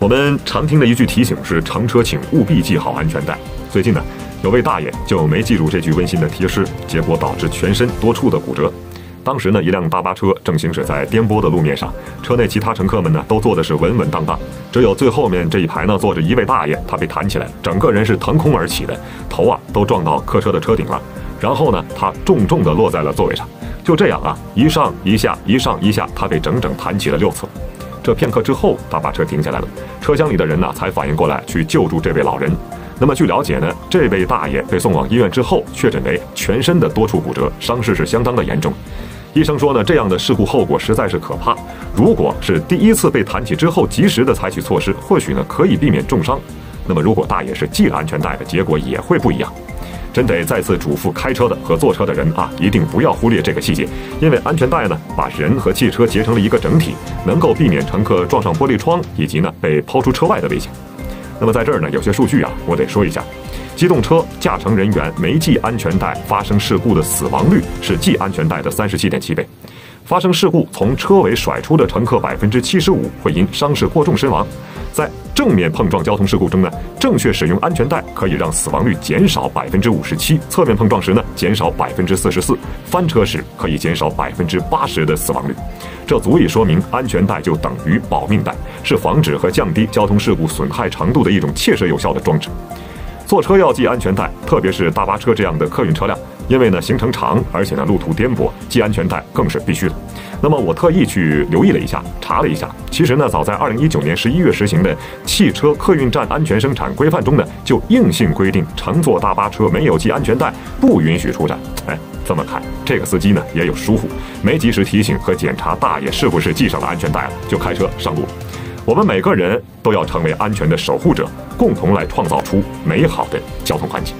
我们常听的一句提醒是：乘车请务必系好安全带。最近呢，有位大爷就没记住这句温馨的提示，结果导致全身多处的骨折。当时呢，一辆大巴车正行驶在颠簸的路面上，车内其他乘客们呢都坐的是稳稳当当，只有最后面这一排呢坐着一位大爷，他被弹起来，整个人是腾空而起的，头啊都撞到客车的车顶了，然后呢，他重重的落在了座位上，就这样啊，一上一下，一上一下，他被整整弹起了六次。这片刻之后，大巴车停下来了，车厢里的人呢才反应过来去救助这位老人。那么据了解呢，这位大爷被送往医院之后，确诊为全身的多处骨折，伤势是相当的严重。医生说呢，这样的事故后果实在是可怕。如果是第一次被弹起之后及时的采取措施，或许呢可以避免重伤。那么如果大爷是系了安全带的，结果也会不一样。真得再次嘱咐开车的和坐车的人啊，一定不要忽略这个细节，因为安全带呢把人和汽车结成了一个整体，能够避免乘客撞上玻璃窗以及呢被抛出车外的危险。那么在这儿呢，有些数据啊，我得说一下。机动车驾乘人员没系安全带发生事故的死亡率是系安全带的三十七点七倍，发生事故从车尾甩出的乘客百分之七十五会因伤势过重身亡。在正面碰撞交通事故中呢，正确使用安全带可以让死亡率减少百分之五十七；侧面碰撞时呢，减少百分之四十四；翻车时可以减少百分之八十的死亡率。这足以说明安全带就等于保命带，是防止和降低交通事故损害程度的一种切实有效的装置。坐车要系安全带，特别是大巴车这样的客运车辆，因为呢行程长，而且呢路途颠簸，系安全带更是必须的。那么我特意去留意了一下，查了一下，其实呢早在二零一九年十一月实行的《汽车客运站安全生产规范》中呢，就硬性规定乘坐大巴车没有系安全带不允许出站。哎，这么看，这个司机呢也有疏忽，没及时提醒和检查大爷是不是系上了安全带了，就开车上路了。我们每个人都要成为安全的守护者，共同来创造出美好的交通环境。